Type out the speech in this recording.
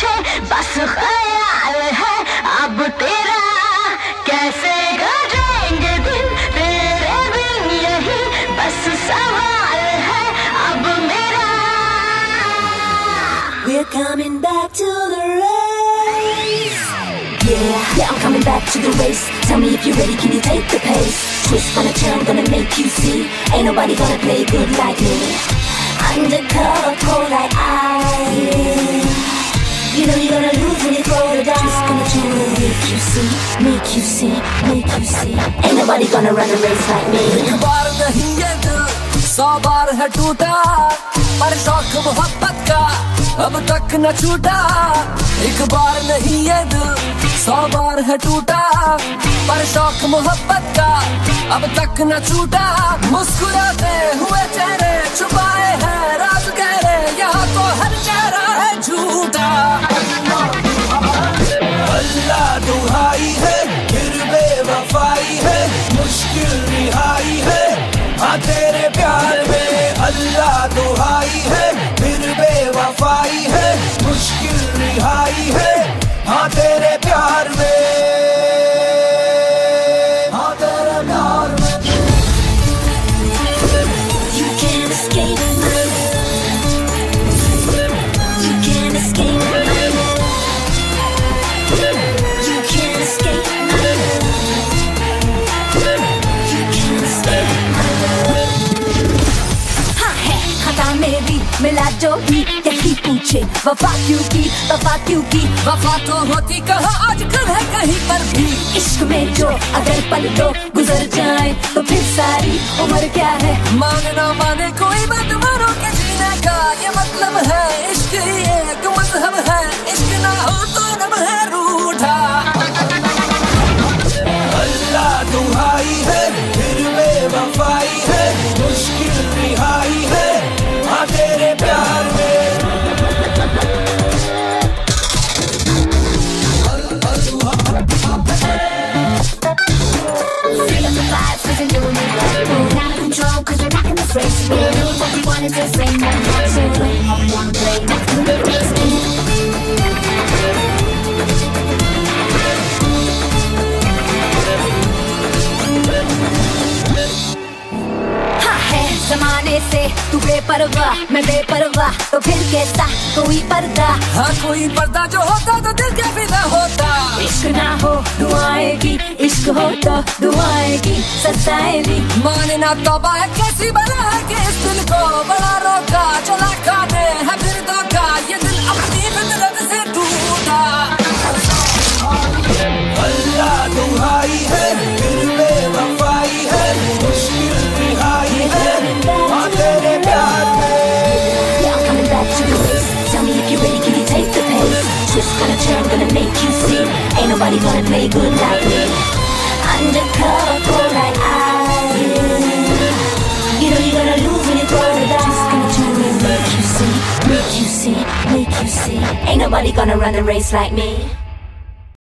पीछे बस ख्याल है अब तेरा कैसे गुजरेंगे दिन? तेरे बिन यही बस सवाल है अब मेरा। We're coming back to the race. Yeah, yeah, I'm coming back to the race. Tell me if you're ready, can you take the pace? Twist on a turn, gonna make you see. Ain't nobody gonna play good like me. Undercover, cold like ice. When you throw the dice. Gonna turn and make you see, make you see, make you see. Ain't nobody gonna run a race like me. एक बार नहीं ये दिल सौ बार है टूटा पर शौक मोहब्बत का अब तक न छूटा एक बार नहीं ये दिल सौ बार है टूटा पर शौक मोहब्बत का अब तक न छूटा मुस्कुराते हुए चेहरे छुपाए हैं खता मेरी, मिला जो भी, यही पूछे। वफा क्यों की, वफा क्यों की? वफा तो होती, कहाँ आजकल है कहीं पर भी। इश्क में जो, अगर पल दो गुजर जाए तो फिर सारी उम्र क्या है? माने ना माने कोई बात मानो के जीने का ये मतलब है। इश्क ही एक मज़हब है। इश्क ना हो तो We're out of control, cause we're rocking this race. We don't what we wanna do, frame that. We're what we wanna. तू बेपरवाह मैं बेपरवाह तो फिर कैसा? कोई पर्दा? हाँ कोई पर्दा जो होता तो दिल के फिदा होता। इश्क ना हो दुआएँ की इश्क हो तो दुआएँ की सताएँ भी। माने ना तौबा है कैसी बना है कि इस दिल को बड़ा रोका। चला खाने है फिर धोखा ये दिल अपनी फितरत से टूटा। अल्लाह दुहाई है gonna turn, gonna make you see. Ain't nobody gonna play good like me. Undercover, like ice. You know you're gonna lose when you throw the dice. Twist gonna turn and make you see, make you see, make you see. Ain't nobody gonna run the race like me.